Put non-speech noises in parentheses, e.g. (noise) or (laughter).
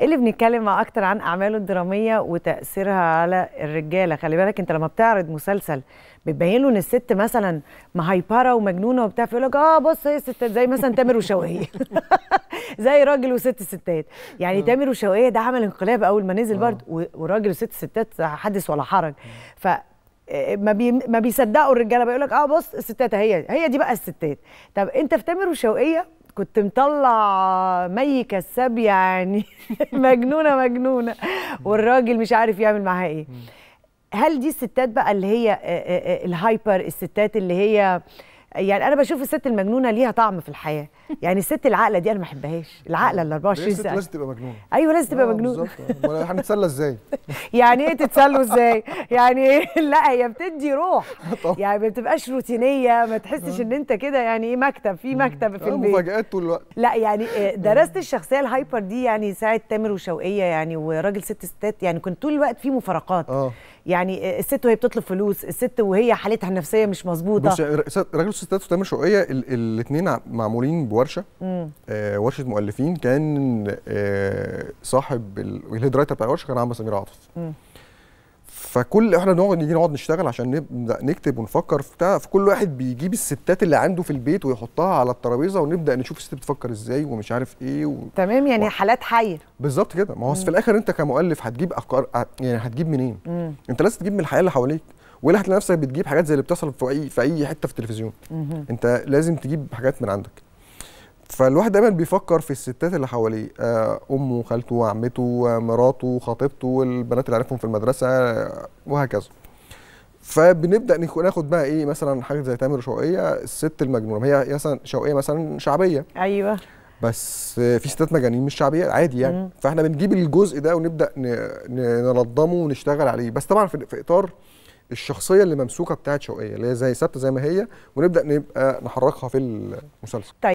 اللي بنتكلم مع أكتر عن أعماله الدرامية وتأثيرها على الرجالة. خلي بالك أنت لما بتعرض مسلسل بتبين له إن الست مثلا مهيبرة ومجنونة وبتاع فيقول لك آه بص هي الستات زي مثلا تامر وشوقية. (laughs) زي راجل وست ستات. يعني تامر وشوقية ده عمل انقلاب أول ما نزل برضه و- وراجل وست ستات حدث ولا حرج. ف ما بي ما بيصدقوا الرجالة بيقول لك آه بص الستات هي هي دي بقى الستات. طب أنت في تامر وشوقية كنت مطلع مي كساب يعني. (laughs) مجنونة مجنونة. والراجل مش عارف يعمل معاها إيه. هل دي الستات بقى اللي هي آه، آه، آه، ال hyper الستات اللي هي يعني أنا بشوف الست المجنونة ليها طعم في الحياة. يعني الست العاقلة دي أنا ما بحبهاش. العاقلة ال 24 الست ساعة. لازم تبقى مجنونة؟ أيوه لازم تبقى آه، مجنونة. بالظبط. أمال هنتسلى إزاي؟ (laughs) يعني إيه تتسلوا إزاي؟ يعني إيه (laughs) لا هي بتدي روح. (laughs) يعني ما بتبقاش روتينية ما تحسش إن أنت كده يعني إيه مكتب في مكتب في آه، البيت. مفاجآت طول الوقت. لا يعني آه، درست الشخصية ال hyper دي يعني ساعة تامر وشوقية يعني وراجل ست ستات يعني كنت طول الوقت في مفارقات. يعني آه، الست وهي بتطلب فلوس الست وهي حالتها النفسية مش مظبوطة. بص وستات وتامر شوقيه الاثنين معمولين بورشة. آه ورشة مؤلفين. كان آه صاحب ال- ال head writer بتاع الورشه كان عم سمير عاطف. فكل إحنا نقعد نيجي نقعد نشتغل عشان نبدا نكتب ونفكر في بتاع. فكل واحد بيجيب الستات اللي عنده في البيت ويحطها على الترابيزة ونبدأ نشوف الست بتفكر إزاي ومش عارف إيه و... تمام يعني و- حالات حية. بالظبط كده. ما هو في الآخر انت كمؤلف هتجيب افكار يعني هتجيب منين؟ مم. انت لازم تجيب من الحياة اللي حواليك. ولا هتلاقي نفسك بتجيب حاجات زي اللي بتحصل في اي في أي حتة في التلفزيون. أنت لازم تجيب حاجات من عندك. فالواحد دايما بيفكر في الستات اللي حواليه آه، أمه خالته عمته مراته خطيبته البنات اللي عارفهم في المدرسة آه، وهكذا. فبنبدأ ناخ- ناخد بقى إيه مثلا حاجة زي تامر شوقية الست المجنونة. هي مثلا شوقية مثلا شعبية. أيوه. بس في ستات مجانين مش شعبية عادي يعني. مم. فإحنا بنجيب الجزء ده ونبدأ ننظمه ونشتغل عليه. بس طبعا في, في إطار الشخصية اللي ممسوكة بتاعت شوقية اللي هي زي ثابتة زي ما هي ونبدأ نبقى نحركها في المسلسل.